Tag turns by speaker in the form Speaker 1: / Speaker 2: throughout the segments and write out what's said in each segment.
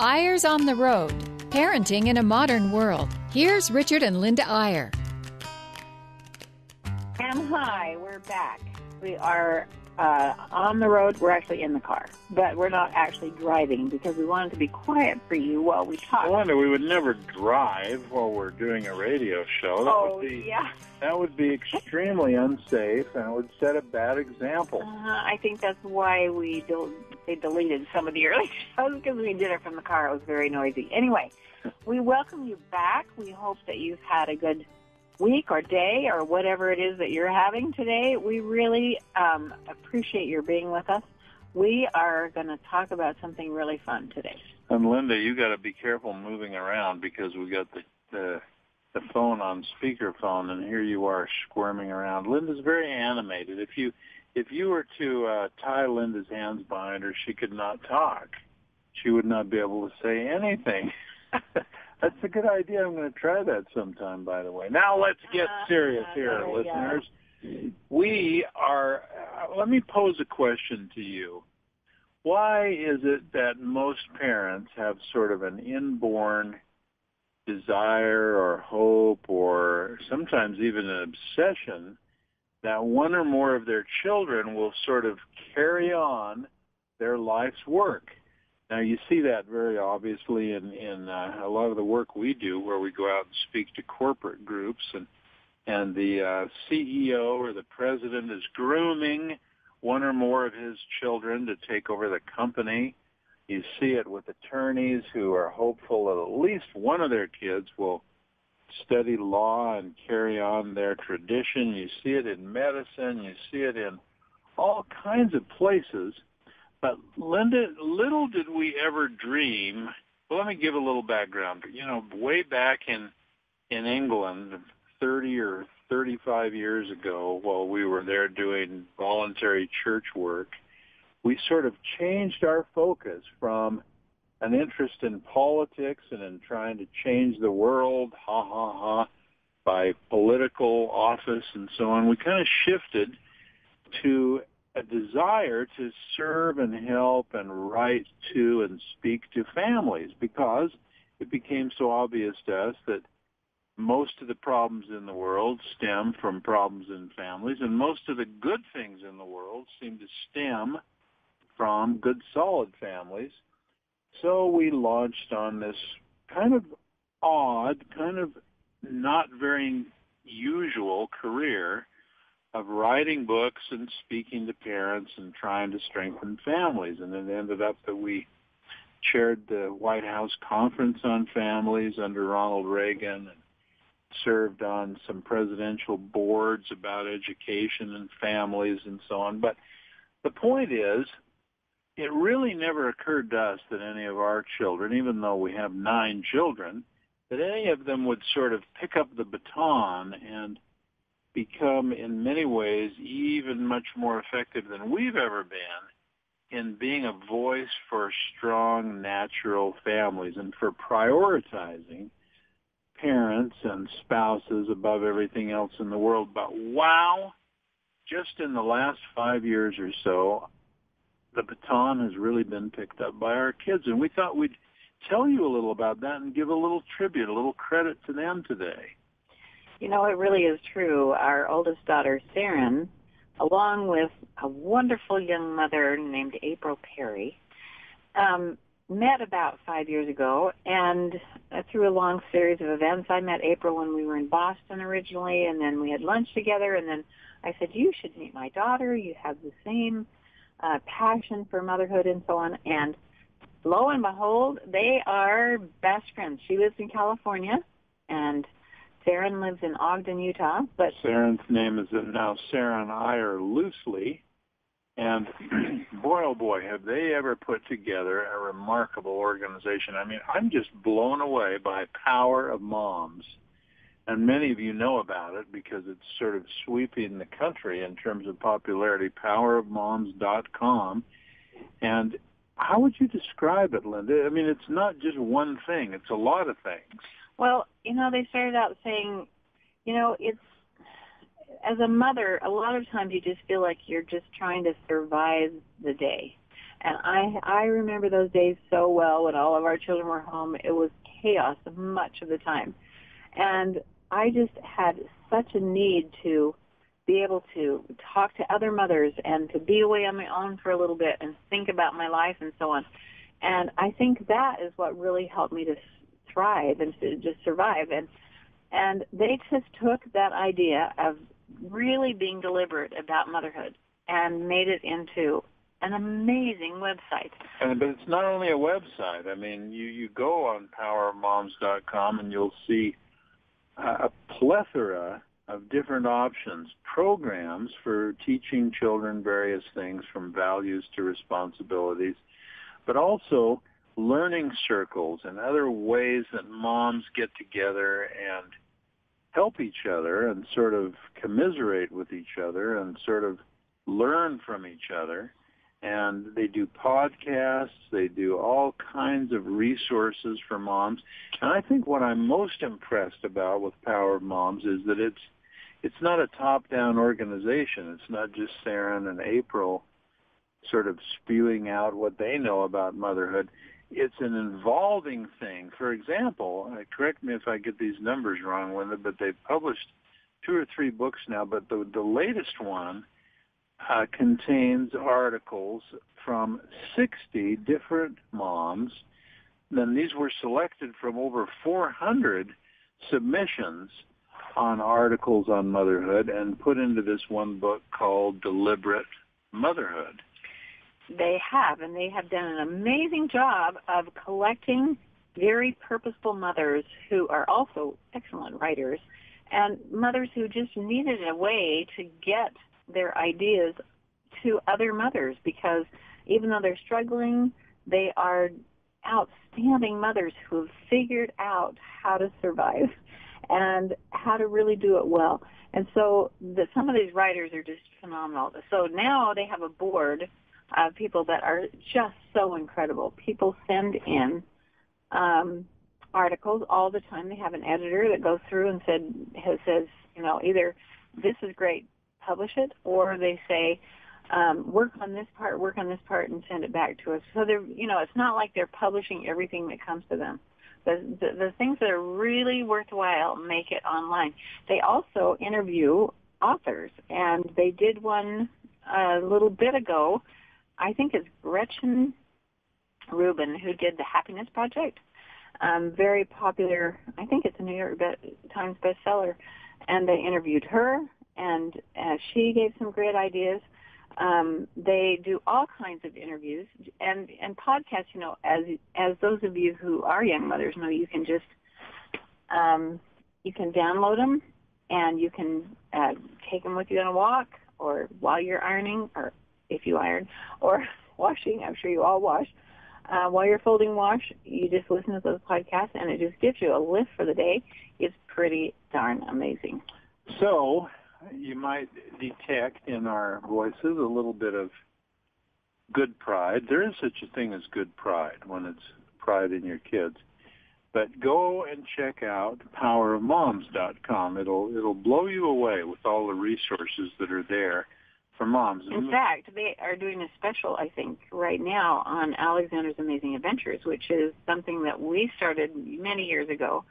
Speaker 1: Eyres on the Road Parenting in a Modern World. Here's Richard and Linda Eyre.
Speaker 2: And hi, we're back. We are uh, on the road. We're actually in the car, but we're not actually driving because we wanted to be quiet for you while we talk.
Speaker 3: Wanda, we would never drive while we're doing a radio show. That
Speaker 2: oh,
Speaker 3: would be
Speaker 2: yeah.
Speaker 3: That would be extremely unsafe and it would set a bad example.
Speaker 2: Uh, I think that's why we del- they deleted some of the early shows because we did it from the car. It was very noisy. Anyway, we welcome you back. We hope that you've had a good week or day or whatever it is that you're having today. We really um, appreciate your being with us. We are going to talk about something really fun today.
Speaker 3: And Linda, you got to be careful moving around because we got the, the the phone on speakerphone, and here you are squirming around. Linda's very animated. If you if you were to uh, tie Linda's hands behind her, she could not talk. She would not be able to say anything. That's a good idea. I'm going to try that sometime, by the way. Now let's get
Speaker 2: Uh,
Speaker 3: serious
Speaker 2: uh,
Speaker 3: here,
Speaker 2: go.
Speaker 3: listeners. We are, uh, let me pose a question to you. Why is it that most parents have sort of an inborn desire or hope or sometimes even an obsession that one or more of their children will sort of carry on their life's work? Now you see that very obviously in, in uh, a lot of the work we do where we go out and speak to corporate groups and and the uh, CEO or the president is grooming one or more of his children to take over the company. You see it with attorneys who are hopeful that at least one of their kids will study law and carry on their tradition. You see it in medicine. You see it in all kinds of places. But Linda, little did we ever dream. Well, let me give a little background. You know, way back in in England, 30 or 35 years ago, while we were there doing voluntary church work, we sort of changed our focus from an interest in politics and in trying to change the world, ha ha ha, by political office and so on. We kind of shifted to a desire to serve and help and write to and speak to families because it became so obvious to us that most of the problems in the world stem from problems in families and most of the good things in the world seem to stem from good solid families. So we launched on this kind of odd, kind of not very usual career of writing books and speaking to parents and trying to strengthen families. And it ended up that we chaired the White House Conference on Families under Ronald Reagan and served on some presidential boards about education and families and so on. But the point is, it really never occurred to us that any of our children, even though we have nine children, that any of them would sort of pick up the baton and become in many ways even much more effective than we've ever been in being a voice for strong natural families and for prioritizing parents and spouses above everything else in the world. But wow, just in the last five years or so, the baton has really been picked up by our kids. And we thought we'd tell you a little about that and give a little tribute, a little credit to them today.
Speaker 2: You know, it really is true. Our oldest daughter, Saren, along with a wonderful young mother named April Perry, um, met about five years ago, and uh, through a long series of events, I met April when we were in Boston originally, and then we had lunch together, and then I said, "You should meet my daughter. You have the same uh, passion for motherhood and so on." And lo and behold, they are best friends. She lives in California, and Saren lives in Ogden, Utah. But
Speaker 3: Saren's name is now Saren Eyre Loveless. And boy, oh boy, have they ever put together a remarkable organization. I mean, I'm just blown away by Power of Moms. And many of you know about it because it's sort of sweeping the country in terms of popularity, powerofmoms.com. And how would you describe it, Linda? I mean, it's not just one thing. It's a lot of things.
Speaker 2: Well, you know, they started out saying, you know, it's as a mother, a lot of times you just feel like you're just trying to survive the day. And I I remember those days so well when all of our children were home. It was chaos much of the time. And I just had such a need to be able to talk to other mothers and to be away on my own for a little bit and think about my life and so on. And I think that is what really helped me to thrive and to just survive. And and they just took that idea of really being deliberate about motherhood and made it into an amazing website.
Speaker 3: And but it's not only a website. I mean, you you go on powermoms.com and you'll see a plethora of different options, programs for teaching children various things from values to responsibilities, but also learning circles and other ways that moms get together and help each other and sort of commiserate with each other and sort of learn from each other. And they do podcasts, they do all kinds of resources for moms. And I think what I'm most impressed about with Power of Moms is that it's it's not a top-down organization. It's not just Saren and April sort of spewing out what they know about motherhood. It's an involving thing. For example, uh, correct me if I get these numbers wrong, Linda, but they've published two or three books now. But the the latest one uh, contains articles from 60 different moms. Then these were selected from over 400 submissions on articles on motherhood and put into this one book called Deliberate Motherhood.
Speaker 2: They have, and they have done an amazing job of collecting very purposeful mothers who are also excellent writers and mothers who just needed a way to get their ideas to other mothers because even though they're struggling, they are outstanding mothers who have figured out how to survive and how to really do it well. And so the, some of these writers are just phenomenal. So now they have a board of people that are just so incredible. People send in um, articles all the time. They have an editor that goes through and said has, says, you know, either this is great, publish it, or they say, um, work on this part, work on this part, and send it back to us. So they're, you know, it's not like they're publishing everything that comes to them. The, the, the things that are really worthwhile make it online. They also interview authors, and they did one a little bit ago. I think it's Gretchen Rubin who did the Happiness Project. Um, very popular. I think it's a New York Times bestseller, and they interviewed her, and uh, she gave some great ideas. Um, they do all kinds of interviews and and podcasts. You know, as as those of you who are young mothers know, you can just um, you can download them and you can uh, take them with you on a walk or while you're ironing or if you iron or washing. I'm sure you all wash. Uh, while you're folding wash, you just listen to those podcasts and it just gives you a lift for the day. It's pretty darn amazing.
Speaker 3: So you might detect in our voices a little bit of good pride. There is such a thing as good pride when it's pride in your kids. But go and check out powerofmoms.com. It'll it'll blow you away with all the resources that are there for moms.
Speaker 2: In fact, they are doing a special, I think, right now on Alexander's Amazing Adventures, which is something that we started many years ago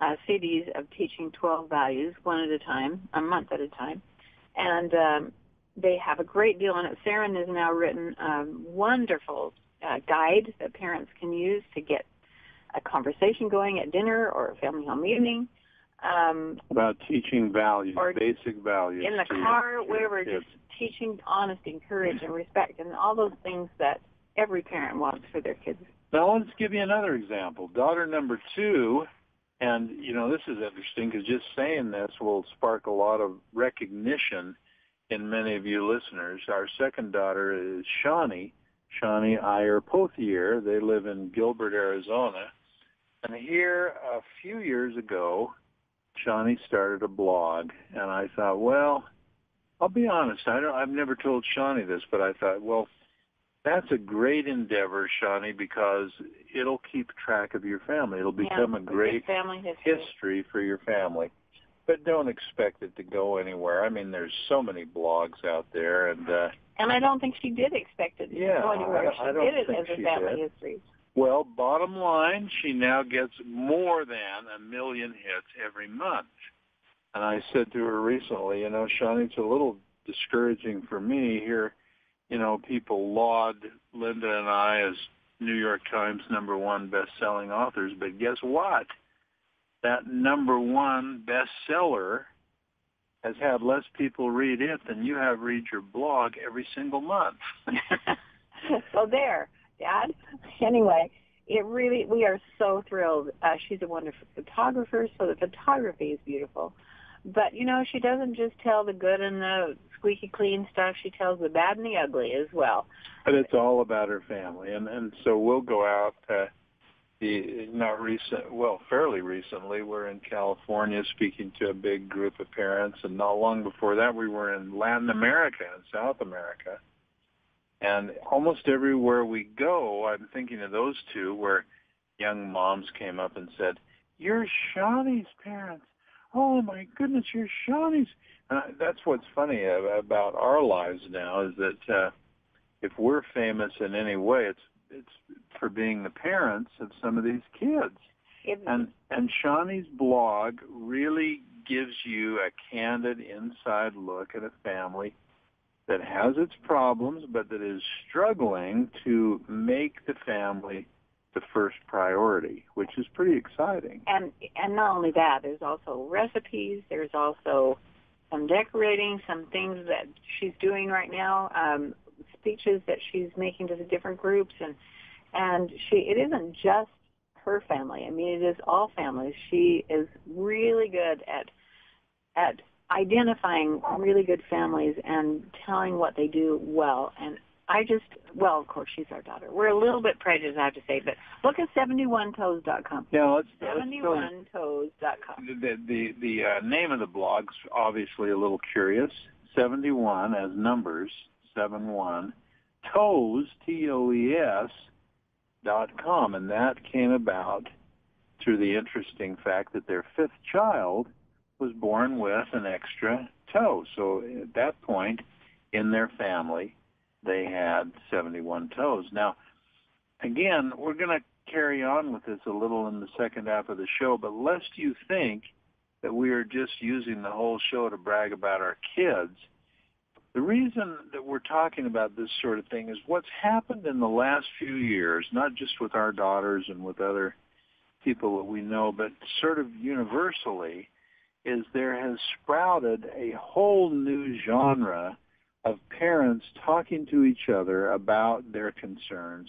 Speaker 2: uh, CDs of teaching 12 values, one at a time, a month at a time. And um, they have a great deal on it. Saren has now written a wonderful uh, guide that parents can use to get a conversation going at dinner or a family home evening.
Speaker 3: Um, About teaching values, or basic values.
Speaker 2: In the car, wherever, just teaching honesty, and courage, and respect, and all those things that every parent wants for their kids.
Speaker 3: Now, let's give you another example. Daughter number two and, you know, this is interesting because just saying this will spark a lot of recognition in many of you listeners. Our second daughter is Shawni, Shawni Eyre Pothier. They live in Gilbert, Arizona. And here a few years ago, Shawni started a blog, and I thought, well, I'll be honest. I don't. I've never told Shawni this, but I thought, well, that's a great endeavor, Shawni, because it'll keep track of your family. It'll become
Speaker 2: yeah,
Speaker 3: a great
Speaker 2: family history.
Speaker 3: history for your family. But don't expect it to go anywhere. I mean, there's so many blogs out there, and uh,
Speaker 2: And I don't think she did expect it to
Speaker 3: Yeah,
Speaker 2: go anywhere. She
Speaker 3: I
Speaker 2: did it as a family
Speaker 3: did.
Speaker 2: history.
Speaker 3: Well, bottom line, she now gets more than a million hits every month. And I said to her recently, you know, Shawni, it's a little discouraging for me here. You know, people laud Linda and I as New York Times number one best-selling authors, but guess what? That number one bestseller has had less people read it than you have read your blog every single month.
Speaker 2: so there, Dad. Anyway, it really we are so thrilled. Uh, she's a wonderful photographer, so the photography is beautiful. But you know, she doesn't just tell the good and the squeaky clean stuff. She tells the bad and the ugly as well.
Speaker 3: But it's all about her family, and and so we'll go out. Uh, the not recent, well, fairly recently, we're in California speaking to a big group of parents, and not long before that, we were in Latin America and South America. And almost everywhere we go, I'm thinking of those two where young moms came up and said, "You're Shawni's parents." Oh my goodness, you're Shawni's. And I, that's what's funny about our lives now is that uh, if we're famous in any way, it's it's for being the parents of some of these kids.
Speaker 2: It,
Speaker 3: And and Shawni's blog really gives you a candid inside look at a family that has its problems but that is struggling to make the family the first priority, which is pretty exciting.
Speaker 2: and and not only that, there's also recipes. There's also some decorating, some things that she's doing right now, um, speeches that she's making to the different groups, and and she it isn't just her family. I mean, it is all families. She is really good at at identifying really good families and telling what they do well. And I just, well, of course, she's our daughter. We're a little bit prejudiced, I have to say, but look at 71toes.com.
Speaker 3: Now let's, let's go
Speaker 2: 71toes.com.
Speaker 3: The the the uh, name of the blog's obviously a little curious. Seventy one as numbers seven one toes t o e s dot com, and that came about through the interesting fact that their fifth child was born with an extra toe. So at that point in their family, they had seventy one toes. Now, again, we're going to carry on with this a little in the second half of the show, but lest you think that we are just using the whole show to brag about our kids, the reason that we're talking about this sort of thing is what's happened in the last few years, not just with our daughters and with other people that we know, but sort of universally, is there has sprouted a whole new genre of parents talking to each other about their concerns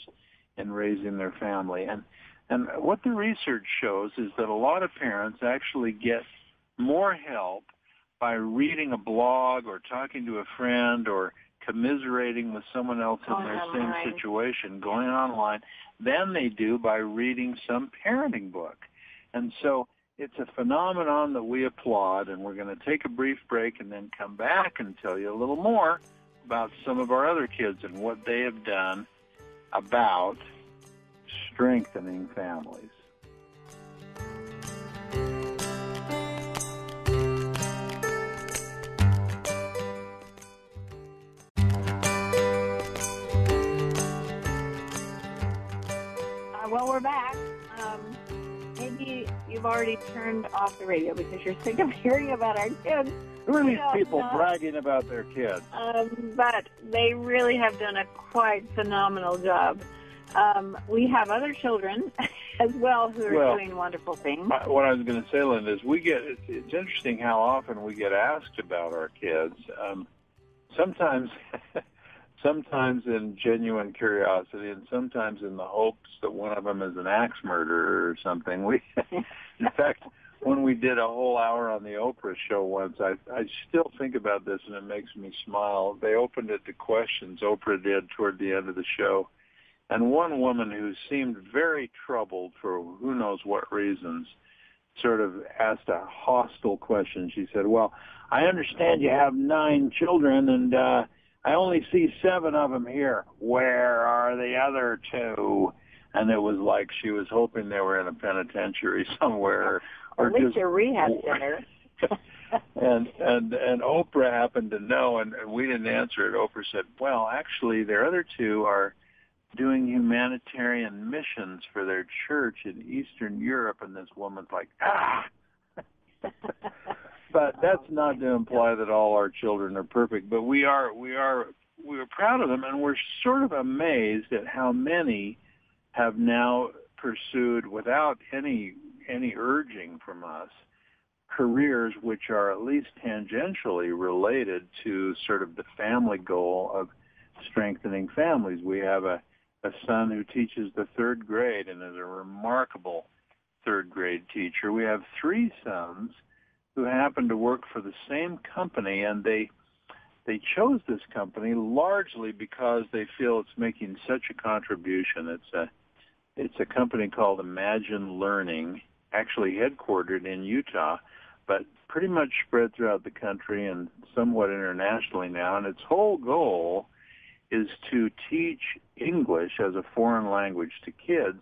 Speaker 3: in raising their family. And and what the research shows is that a lot of parents actually get more help by reading a blog or talking to a friend or commiserating with someone else in their
Speaker 2: online.
Speaker 3: same situation, going online, than they do by reading some parenting book. And so it's a phenomenon that we applaud, and we're going to take a brief break and then come back and tell you a little more about some of our other kids and what they have done about strengthening families.
Speaker 2: Uh, well, we're back. You've already turned off the radio because you're sick of hearing about our kids.
Speaker 3: Who are these people
Speaker 2: no.
Speaker 3: bragging about their kids?
Speaker 2: Um, but they really have done a quite phenomenal job. Um, we have other children as well who are
Speaker 3: Well,
Speaker 2: doing wonderful things.
Speaker 3: What I was going to say, Linda, is we get it's, it's interesting how often we get asked about our kids. Um, sometimes, sometimes in genuine curiosity, and sometimes in the hopes that one of them is an axe murderer or something. We, in fact, when we did a whole hour on the Oprah show once, I I still think about this and it makes me smile. They opened it to questions Oprah did toward the end of the show. And one woman who seemed very troubled for who knows what reasons sort of asked a hostile question. She said, well, I understand you have nine children and uh, I only see seven of them here. Where are the other two? And it was like she was hoping they were in a penitentiary somewhere or
Speaker 2: At least
Speaker 3: just
Speaker 2: a rehab center.
Speaker 3: and and and Oprah happened to know, and, and we didn't answer it. Oprah said, "Well, actually, their other two are doing humanitarian missions for their church in Eastern Europe." And this woman's like, "Ah." But that's not to imply that all our children are perfect. But we are we are we are proud of them, and we're sort of amazed at how many have now pursued without any any urging from us careers which are at least tangentially related to sort of the family goal of strengthening families. We have a, a son who teaches the third grade and is a remarkable third grade teacher. We have three sons who happen to work for the same company and they they chose this company largely because they feel it's making such a contribution. It's a it's a company called Imagine Learning, actually headquartered in Utah, but pretty much spread throughout the country and somewhat internationally now. And its whole goal is to teach English as a foreign language to kids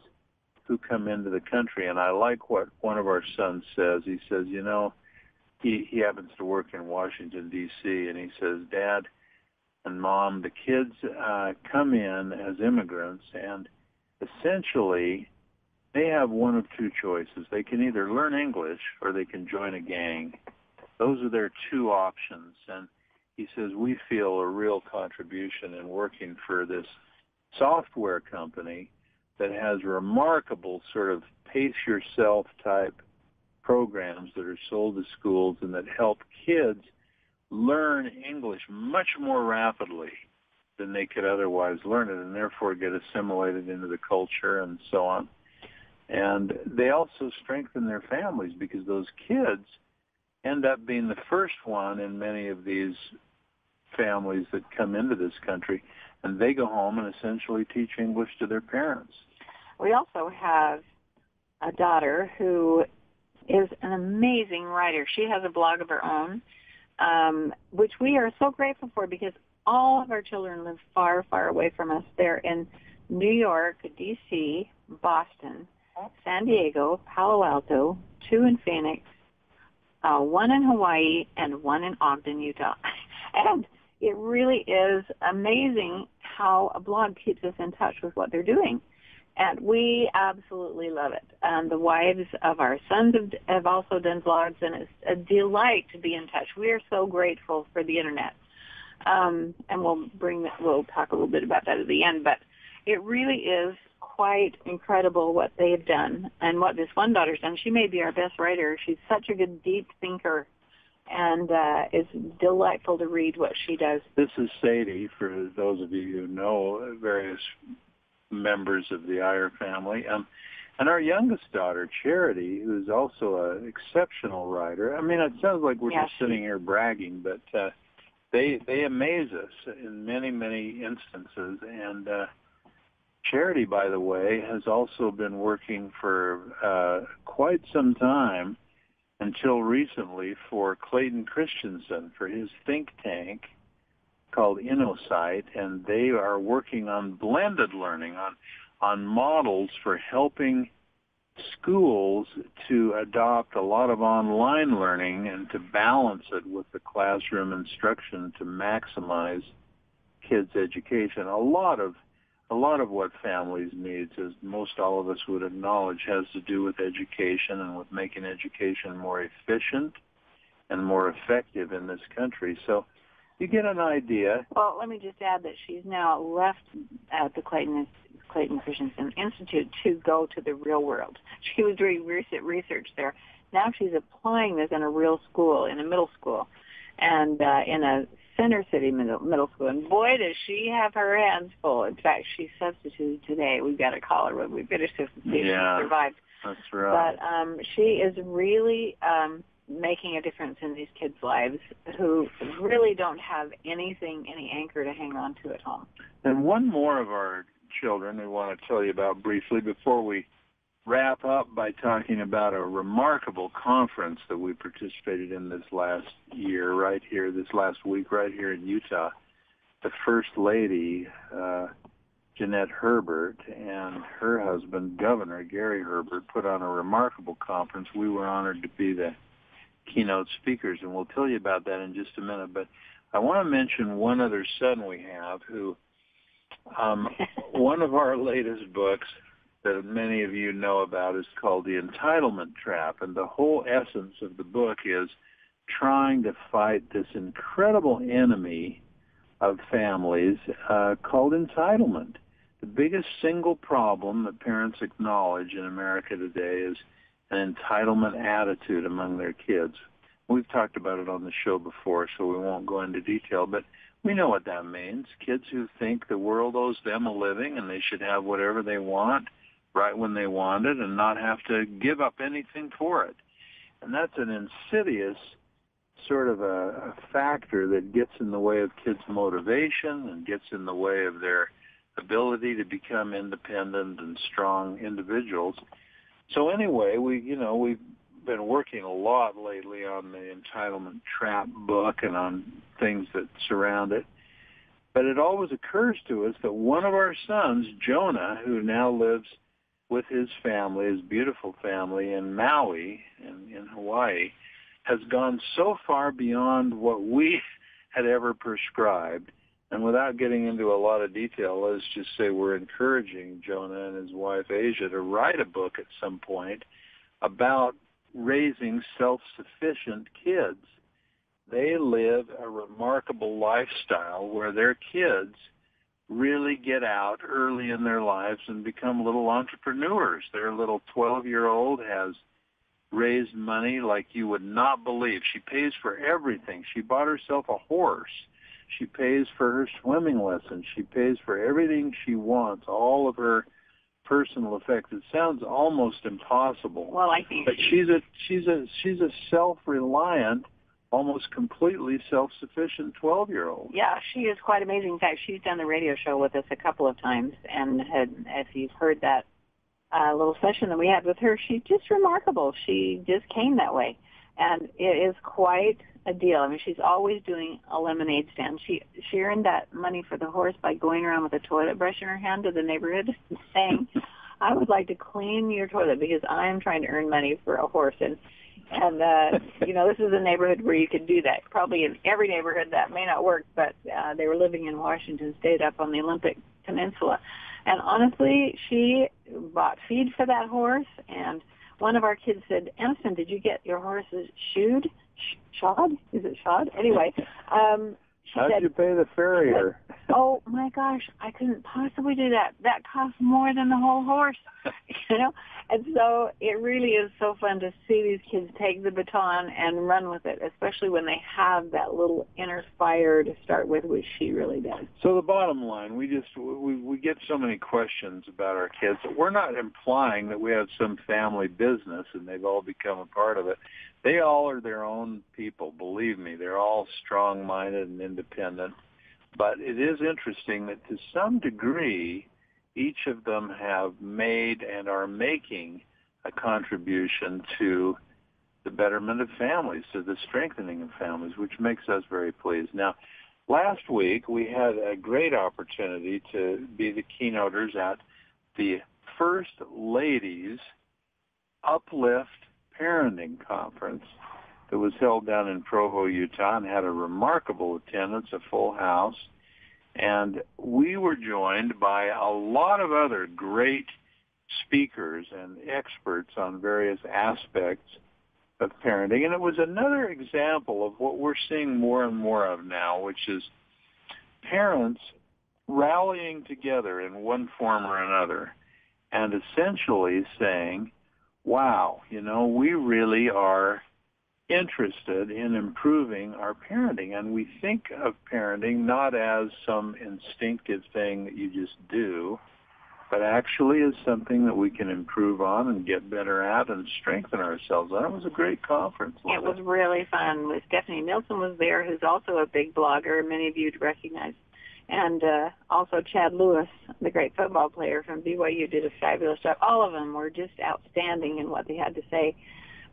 Speaker 3: who come into the country. And I like what one of our sons says. He says, you know, he, he happens to work in Washington, D.C., and he says, Dad and Mom, the kids uh, come in as immigrants, and essentially they have one of two choices. They can either learn English or they can join a gang. Those are their two options. And he says, we feel a real contribution in working for this software company that has remarkable sort of pace yourself type programs that are sold to schools and that help kids learn English much more rapidly than they could otherwise learn it and therefore get assimilated into the culture and so on. And they also strengthen their families because those kids end up being the first one in many of these families that come into this country and they go home and essentially teach English to their parents.
Speaker 2: We also have a daughter who is an amazing writer. She has a blog of her own, um, which we are so grateful for because all of our children live far, far away from us. They're in New York, D.C., Boston, San Diego, Palo Alto, two in Phoenix, uh, one in Hawaii, and one in Ogden, Utah. and it really is amazing how a blog keeps us in touch with what they're doing. And we absolutely love it. And the wives of our sons have, have also done blogs, and it's a delight to be in touch. We are so grateful for the internet. Um, and we'll bring that, we'll talk a little bit about that at the end, but it really is quite incredible what they've done and what this one daughter's done. She may be our best writer. She's such a good deep thinker and uh, it's delightful to read what she does.
Speaker 3: This is Saydi, for those of you who know various members of the Eyre family. Um, and our youngest daughter, Charity, who's also an exceptional writer. I mean, it sounds like we're
Speaker 2: yeah,
Speaker 3: just sitting here bragging, but uh, they they amaze us in many many instances. And uh, Charity, by the way, has also been working for uh, quite some time until recently for Clayton Christensen for his think tank called InnoSight, and they are working on blended learning, on on models for helping schools to adopt a lot of online learning and to balance it with the classroom instruction to maximize kids' education. A lot of a lot of what families need, as most all of us would acknowledge, has to do with education and with making education more efficient and more effective in this country. So you get an idea.
Speaker 2: Well, let me just add that she's now left at the Clayton Clayton Christensen Institute to go to the real world. She was doing research there. Now she's applying this in a real school, in a middle school, and uh, in a Center City middle, middle school. And boy, does she have her hands full. In fact, she substituted today. We've got to call her when we finish this and see
Speaker 3: yeah,
Speaker 2: if she survived.
Speaker 3: That's right.
Speaker 2: But um, she is really um, making a difference in these kids' lives who really don't have anything, any anchor to hang on to at home.
Speaker 3: And one more of our children we want to tell you about briefly before we wrap up by talking about a remarkable conference that we participated in this last year right here, this last week right here in Utah. The First Lady, uh, Jeanette Herbert, and her husband, Governor Gary Herbert, put on a remarkable conference. We were honored to be the keynote speakers, and we'll tell you about that in just a minute. But I want to mention one other son we have who, um, one of our latest books that many of you know about is called The Entitlement Trap, and the whole essence of the book is trying to fight this incredible enemy of families uh, called entitlement. The biggest single problem that parents acknowledge in America today is an entitlement attitude among their kids. We've talked about it on the show before, so we won't go into detail, but we know what that means. Kids who think the world owes them a living and they should have whatever they want right when they want it and not have to give up anything for it. And that's an insidious sort of a, a factor that gets in the way of kids' motivation and gets in the way of their ability to become independent and strong individuals. So anyway, we you know we've been working a lot lately on the entitlement trap book and on things that surround it. But it always occurs to us that one of our sons, Jonah, who now lives with his family, his beautiful family in Maui in, in Hawaii, has gone so far beyond what we had ever prescribed. And without getting into a lot of detail, let's just say we're encouraging Jonah and his wife Asia to write a book at some point about raising self-sufficient kids. They live a remarkable lifestyle where their kids really get out early in their lives and become little entrepreneurs. Their little 12-year-old has raised money like you would not believe. She pays for everything. She bought herself a horse. She pays for her swimming lessons. She pays for everything she wants, all of her personal effects. It sounds almost impossible.
Speaker 2: Well, I think
Speaker 3: but she's a she's a she's a self-reliant, almost completely self-sufficient 12-year-old.
Speaker 2: Yeah, she is quite amazing. In fact, she's done the radio show with us a couple of times and had if you've heard that uh, little session that we had with her, she's just remarkable. She just came that way. And it is quite a deal. I mean, she's always doing a lemonade stand. She she earned that money for the horse by going around with a toilet brush in her hand to the neighborhood saying, "I would like to clean your toilet because I am trying to earn money for a horse." And and uh, you know, this is a neighborhood where you could do that. Probably in every neighborhood that may not work, but uh, they were living in Washington State up on the Olympic Peninsula. And honestly, she bought feed for that horse and one of our kids said, Emerson, did you get your horses shoed? Sh- shod? Is it shod? Anyway, um, she
Speaker 3: How'd
Speaker 2: said,
Speaker 3: you pay the farrier?
Speaker 2: oh my gosh, I couldn't possibly do that. That costs more than the whole horse, you know? And so it really is so fun to see these kids take the baton and run with it, especially when they have that little inner fire to start with, which she really does.
Speaker 3: So the bottom line, we just we we get so many questions about our kids. We're not implying that we have some family business and they've all become a part of it. They all are their own people, believe me. They're all strong-minded and independent. But it is interesting that to some degree, each of them have made and are making a contribution to the betterment of families, to the strengthening of families, which makes us very pleased. Now, last week we had a great opportunity to be the keynoters at the First Ladies Uplift Parenting Conference that was held down in Provo, Utah, and had a remarkable attendance, a full house. And we were joined by a lot of other great speakers and experts on various aspects of parenting. And it was another example of what we're seeing more and more of now, which is parents rallying together in one form or another and essentially saying, wow, you know, we really are interested in improving our parenting. And we think of parenting not as some instinctive thing that you just do, but actually as something that we can improve on and get better at and strengthen ourselves on. It was a great conference.
Speaker 2: It was really fun. Stephanie Nielsen was there, who's also a big blogger. Many of you would recognize. And uh, also Chad Lewis, the great football player from BYU, did a fabulous job. All of them were just outstanding in what they had to say.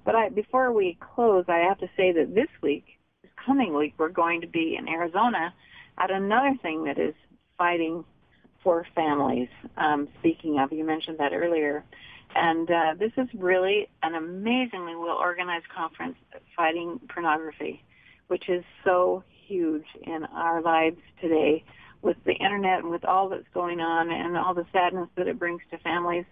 Speaker 2: But I, before we close, I have to say that this week, this coming week, we're going to be in Arizona at another thing that is fighting for families. Um, speaking of, you mentioned that earlier, And uh, this is really an amazingly well organized conference fighting pornography, which is so huge in our lives today with the internet and with all that's going on and all the sadness that it brings to families.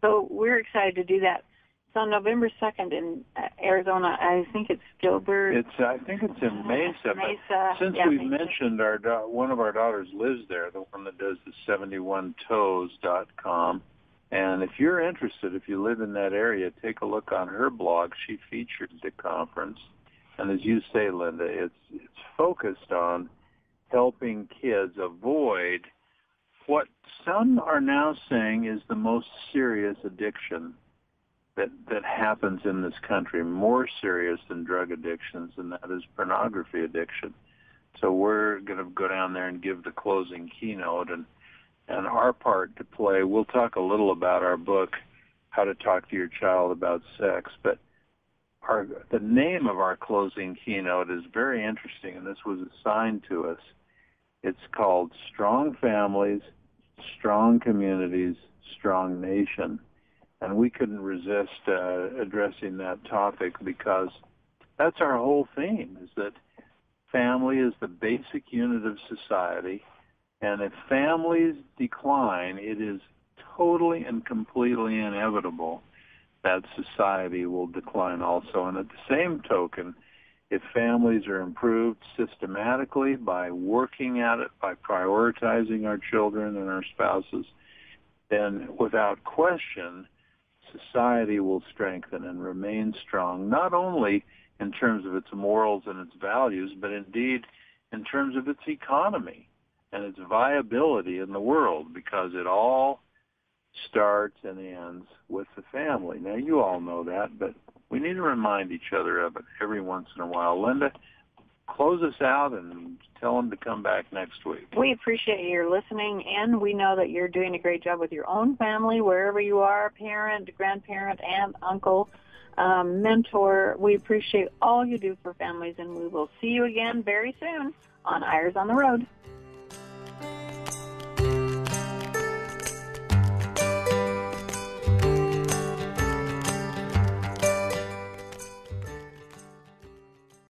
Speaker 2: So we're excited to do that. It's on November 2nd in uh, Arizona. I think it's Gilbert.
Speaker 3: It's I think it's in Mesa.
Speaker 2: Mesa.
Speaker 3: Since
Speaker 2: yeah,
Speaker 3: we've
Speaker 2: Mesa.
Speaker 3: mentioned our da- one of our daughters lives there, the one that does the 71toes.com. And if you're interested, if you live in that area, take a look on her blog. She featured the conference. And as you say, Linda, it's it's focused on helping kids avoid what some are now saying is the most serious addiction that that happens in this country, more serious than drug addictions, and that is pornography addiction. So we're going to go down there and give the closing keynote and and our part to play. We'll talk a little about our book, How to Talk to Your Child About Sex, but our the name of our closing keynote is very interesting, and this was assigned to us. It's called Strong Families, Strong Communities, Strong Nation. And we couldn't resist uh, addressing that topic because that's our whole theme is that family is the basic unit of society. And if families decline, it is totally and completely inevitable that society will decline also. And at the same token, if families are improved systematically by working at it, by prioritizing our children and our spouses, then without question, society will strengthen and remain strong, not only in terms of its morals and its values, but indeed in terms of its economy and its viability in the world, because it all starts and ends with the family. Now, you all know that, but we need to remind each other of it every once in a while. Linda, close us out and tell them to come back next week.
Speaker 2: We appreciate your listening, and we know that you're doing a great job with your own family, wherever you are, parent, grandparent, aunt, uncle, um, mentor. We appreciate all you do for families, and we will see you again very soon on Eyres on the Road.